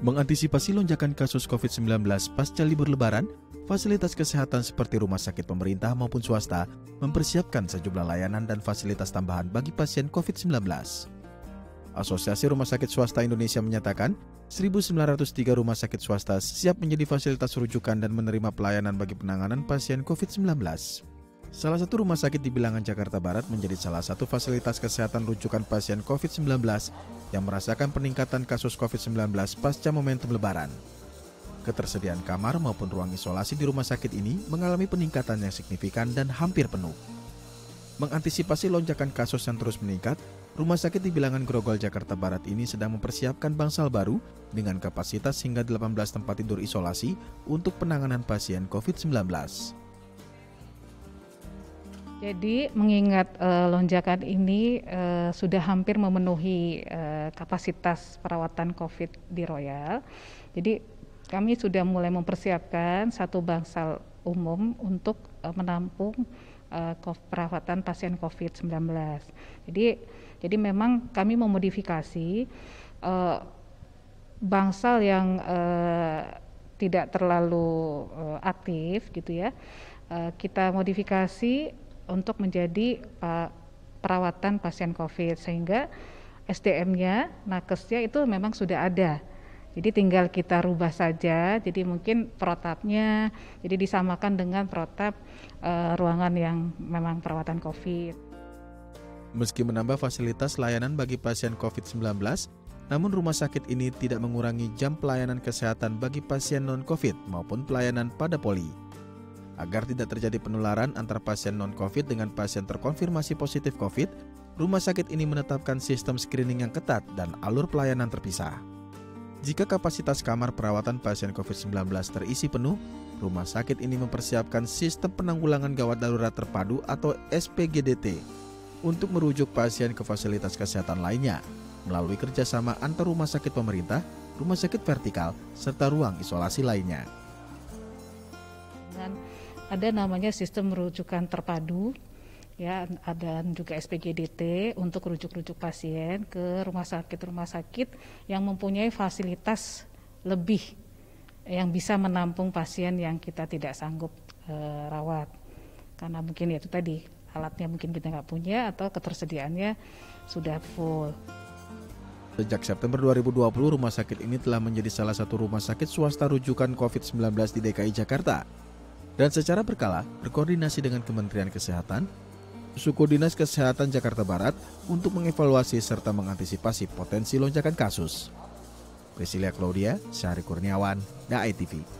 Mengantisipasi lonjakan kasus COVID-19 pasca libur lebaran, fasilitas kesehatan seperti rumah sakit pemerintah maupun swasta mempersiapkan sejumlah layanan dan fasilitas tambahan bagi pasien COVID-19. Asosiasi Rumah Sakit Swasta Indonesia menyatakan, 1.903 rumah sakit swasta siap menjadi fasilitas rujukan dan menerima pelayanan bagi penanganan pasien COVID-19. Salah satu rumah sakit di bilangan Jakarta Barat menjadi salah satu fasilitas kesehatan rujukan pasien COVID-19 yang merasakan peningkatan kasus COVID-19 pasca momentum lebaran. Ketersediaan kamar maupun ruang isolasi di rumah sakit ini mengalami peningkatan yang signifikan dan hampir penuh. Mengantisipasi lonjakan kasus yang terus meningkat, Rumah sakit di bilangan Grogol, Jakarta Barat ini sedang mempersiapkan bangsal baru dengan kapasitas hingga 18 tempat tidur isolasi untuk penanganan pasien COVID-19. Jadi mengingat uh, lonjakan ini uh, sudah hampir memenuhi uh, kapasitas perawatan COVID di Royal, jadi kami sudah mulai mempersiapkan satu bangsal umum untuk uh, menampung uh, perawatan pasien COVID-19. Jadi jadi memang kami memodifikasi uh, bangsal yang uh, tidak terlalu uh, aktif gitu ya. Kita modifikasi untuk menjadi uh, perawatan pasien COVID sehingga SDM-nya, nakesnya itu memang sudah ada. Jadi tinggal kita rubah saja. Jadi mungkin protapnya jadi disamakan dengan protap uh, ruangan yang memang perawatan COVID. Meski menambah fasilitas layanan bagi pasien COVID-19, namun rumah sakit ini tidak mengurangi jam pelayanan kesehatan bagi pasien non-COVID maupun pelayanan pada poli. Agar tidak terjadi penularan antara pasien non-COVID dengan pasien terkonfirmasi positif COVID, rumah sakit ini menetapkan sistem screening yang ketat dan alur pelayanan terpisah. Jika kapasitas kamar perawatan pasien COVID-19 terisi penuh, rumah sakit ini mempersiapkan sistem penanggulangan gawat darurat terpadu atau SPGDT untuk merujuk pasien ke fasilitas kesehatan lainnya melalui kerjasama antar rumah sakit pemerintah, rumah sakit vertikal, serta ruang isolasi lainnya ada namanya sistem rujukan terpadu ya ada juga SPGDT untuk rujuk-rujuk pasien ke rumah sakit-rumah sakit yang mempunyai fasilitas lebih yang bisa menampung pasien yang kita tidak sanggup e, rawat. Karena mungkin ya itu tadi alatnya mungkin kita nggak punya atau ketersediaannya sudah full. Sejak September 2020, rumah sakit ini telah menjadi salah satu rumah sakit swasta rujukan COVID-19 di DKI Jakarta dan secara berkala berkoordinasi dengan Kementerian Kesehatan, Suku Dinas Kesehatan Jakarta Barat untuk mengevaluasi serta mengantisipasi potensi lonjakan kasus. Priscilia Claudia, Syahri Kurniawan, DAI TV.